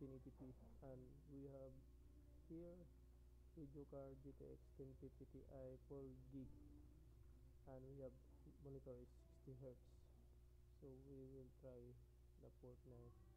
1080p and we have here video card GTX 1050 Ti 4 gig. And we have monitor is 60 hertz. So we will try the Fortnite